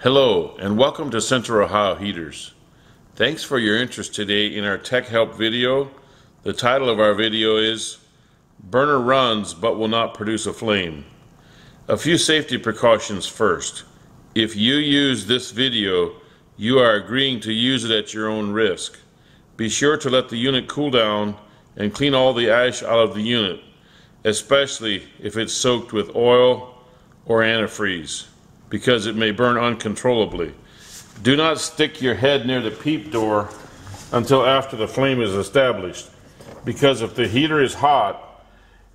Hello and welcome to Central Ohio Heaters. Thanks for your interest today in our tech help video. The title of our video is Burner runs but will not produce a flame. A few safety precautions first. If you use this video, you are agreeing to use it at your own risk. Be sure to let the unit cool down and clean all the ash out of the unit, especially if it's soaked with oil or antifreeze because it may burn uncontrollably. Do not stick your head near the peep door until after the flame is established because if the heater is hot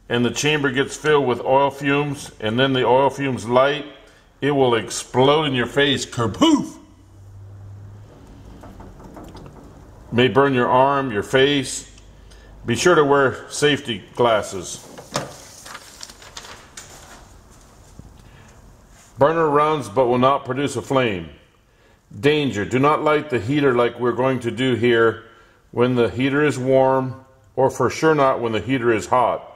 and the chamber gets filled with oil fumes and then the oil fumes light, it will explode in your face, kerpoof! May burn your arm, your face. Be sure to wear safety glasses. Burner runs but will not produce a flame. Danger, do not light the heater like we're going to do here when the heater is warm or for sure not when the heater is hot.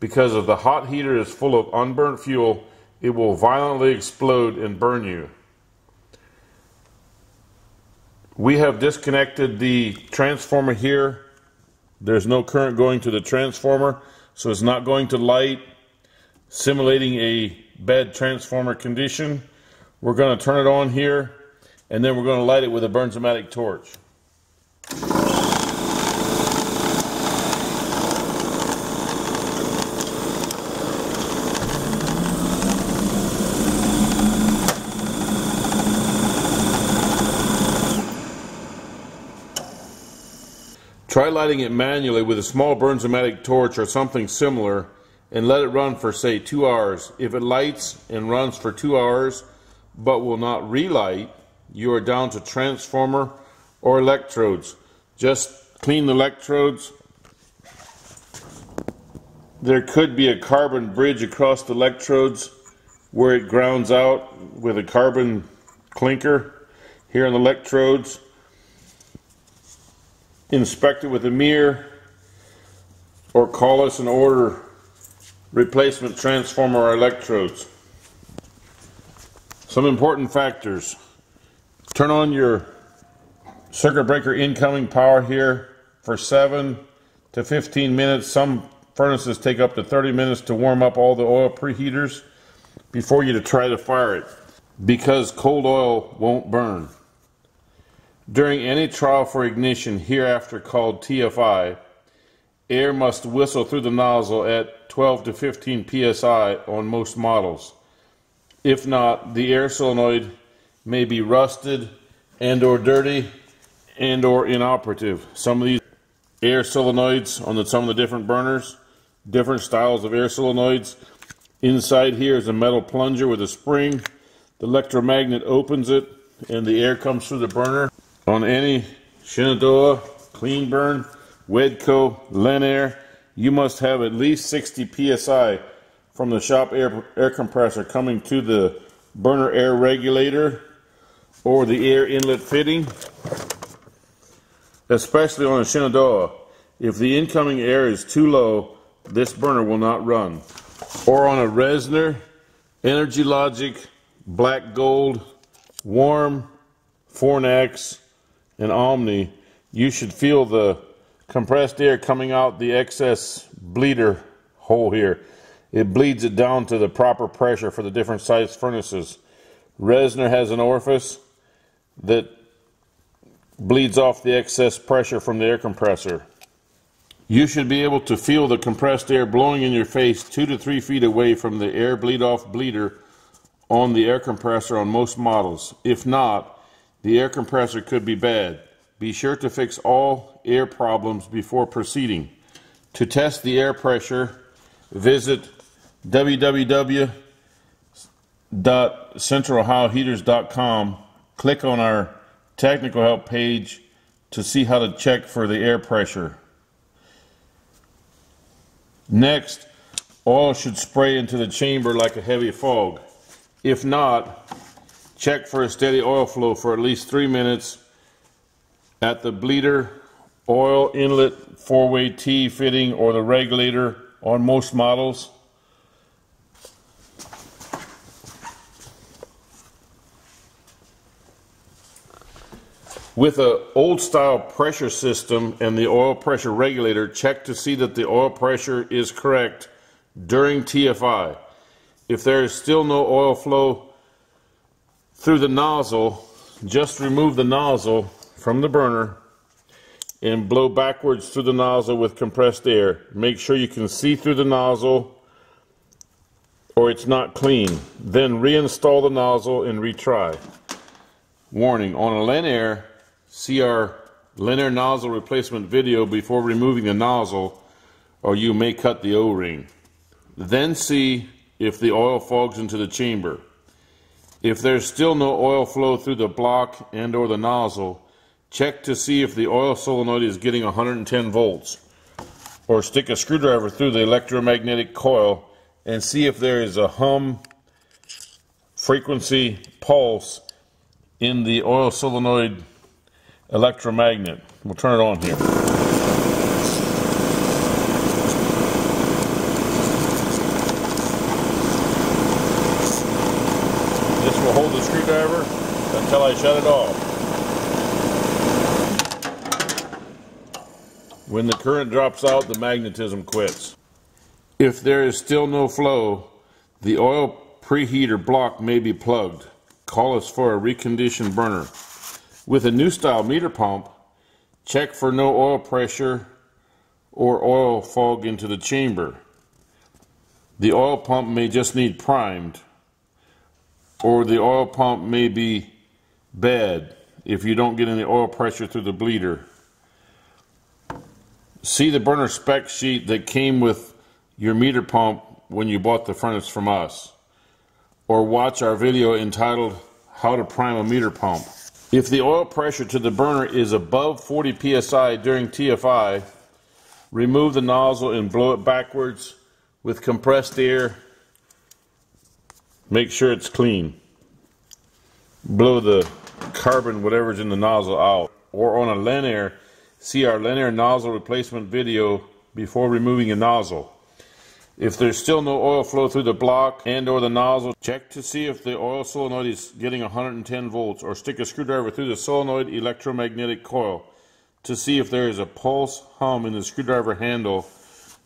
Because if the hot heater is full of unburnt fuel, it will violently explode and burn you. We have disconnected the transformer here. There's no current going to the transformer, so it's not going to light, simulating a bed transformer condition. We're going to turn it on here and then we're going to light it with a Bernzomatic torch. Try lighting it manually with a small Bernzomatic torch or something similar and let it run for say two hours. If it lights and runs for two hours but will not relight, you are down to transformer or electrodes. Just clean the electrodes. There could be a carbon bridge across the electrodes where it grounds out with a carbon clinker here on the electrodes. Inspect it with a mirror or call us and order replacement transformer electrodes. Some important factors. Turn on your circuit breaker incoming power here for 7 to 15 minutes. Some furnaces take up to 30 minutes to warm up all the oil preheaters before you to try to fire it because cold oil won't burn. During any trial for ignition hereafter called TFI, air must whistle through the nozzle at 12 to 15 psi on most models. If not, the air solenoid may be rusted and or dirty and or inoperative. Some of these air solenoids on the, some of the different burners, different styles of air solenoids. Inside here is a metal plunger with a spring. The electromagnet opens it and the air comes through the burner. On any Shenandoah, Clean Burn, Wedco, Lanair, you must have at least 60 psi from the shop air, air compressor coming to the burner air regulator or the air inlet fitting, especially on a Shenandoah. If the incoming air is too low, this burner will not run. Or on a Reznor, Energy Logic, Black Gold, Warm, Fornax, and Omni, you should feel the compressed air coming out the excess bleeder hole here. It bleeds it down to the proper pressure for the different size furnaces. Reznor has an orifice that bleeds off the excess pressure from the air compressor. You should be able to feel the compressed air blowing in your face two to three feet away from the air bleed off bleeder on the air compressor on most models. If not, the air compressor could be bad. Be sure to fix all air problems before proceeding. To test the air pressure, visit www.centralohioheaters.com. Click on our technical help page to see how to check for the air pressure. Next, oil should spray into the chamber like a heavy fog. If not, check for a steady oil flow for at least three minutes at the bleeder, oil inlet four-way T fitting or the regulator on most models. With a old style pressure system and the oil pressure regulator, check to see that the oil pressure is correct during TFI. If there is still no oil flow through the nozzle, just remove the nozzle from the burner and blow backwards through the nozzle with compressed air. Make sure you can see through the nozzle or it's not clean. Then reinstall the nozzle and retry. Warning, on a Lanair, see our Lanair nozzle replacement video before removing the nozzle or you may cut the O-ring. Then see if the oil fogs into the chamber. If there's still no oil flow through the block and or the nozzle, check to see if the oil solenoid is getting 110 volts. Or stick a screwdriver through the electromagnetic coil and see if there is a hum frequency pulse in the oil solenoid electromagnet. We'll turn it on here. This will hold the screwdriver until I shut it off. When the current drops out, the magnetism quits. If there is still no flow, the oil preheater block may be plugged. Call us for a reconditioned burner. With a new style meter pump, check for no oil pressure or oil fog into the chamber. The oil pump may just need primed, or the oil pump may be bad if you don't get any oil pressure through the bleeder. See the burner spec sheet that came with your meter pump when you bought the furnace from us, or watch our video entitled How to Prime a Meter Pump. If the oil pressure to the burner is above 40 psi during TFI, remove the nozzle and blow it backwards with compressed air. Make sure it's clean. Blow the carbon, whatever's in the nozzle, out. Or on a Lanair, see our Lanair nozzle replacement video before removing a nozzle. If there's still no oil flow through the block and or the nozzle, check to see if the oil solenoid is getting 110 volts or stick a screwdriver through the solenoid electromagnetic coil to see if there is a pulse hum in the screwdriver handle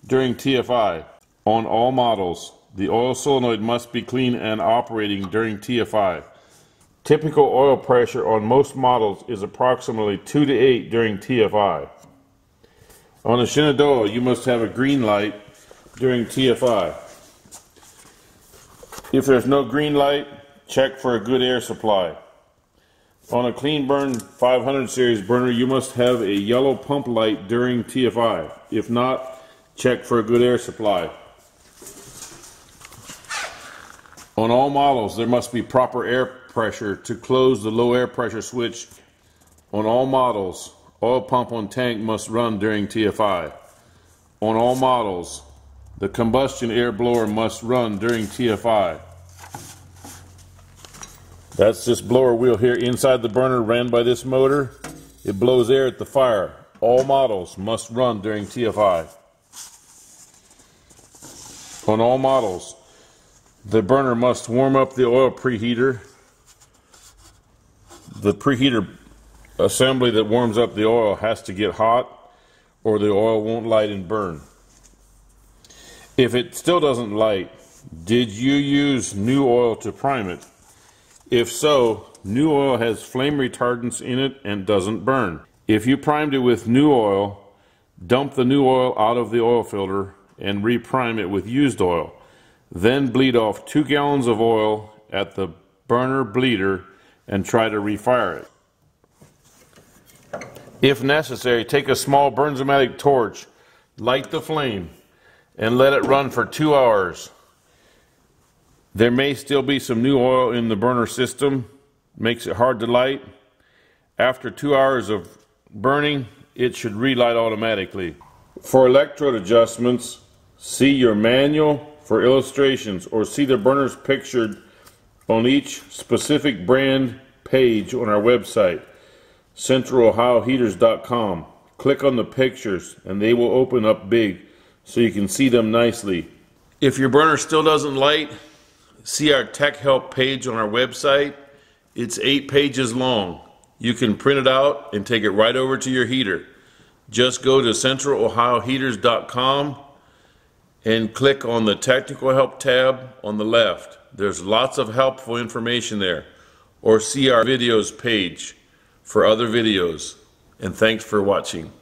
during TFI. On all models, the oil solenoid must be clean and operating during TFI. Typical oil pressure on most models is approximately 2 to 8 during TFI. On a Shenandoah, you must have a green light during TFI. If there's no green light, check for a good air supply. On a clean burn 500 series burner, you must have a yellow pump light during TFI. If not, check for a good air supply. On all models, there must be proper air pressure to close the low air pressure switch. On all models, oil pump on tank must run during TFI. On all models, the combustion air blower must run during TFI. That's this blower wheel here inside the burner ran by this motor. It blows air at the fire. All models must run during TFI. On all models, the burner must warm up the oil preheater. The preheater assembly that warms up the oil has to get hot or the oil won't light and burn. If it still doesn't light, did you use new oil to prime it? If so, new oil has flame retardants in it and doesn't burn. If you primed it with new oil, dump the new oil out of the oil filter and reprime it with used oil. Then bleed off two gallons of oil at the burner bleeder and try to refire it. If necessary, take a small Bernzomatic torch, light the flame, and let it run for two hours. There may still be some new oil in the burner system, makes it hard to light. After two hours of burning, it should relight automatically. For electrode adjustments, see your manual for illustrations or see the burners pictured on each specific brand page on our website, centralohioheaters.com. Click on the pictures and they will open up big so you can see them nicely. If your burner still doesn't light, see our tech help page on our website. It's eight pages long. You can print it out and take it right over to your heater. Just go to centralohioheaters.com and click on the technical help tab on the left. There's lots of helpful information there. Or see our videos page for other videos. And thanks for watching.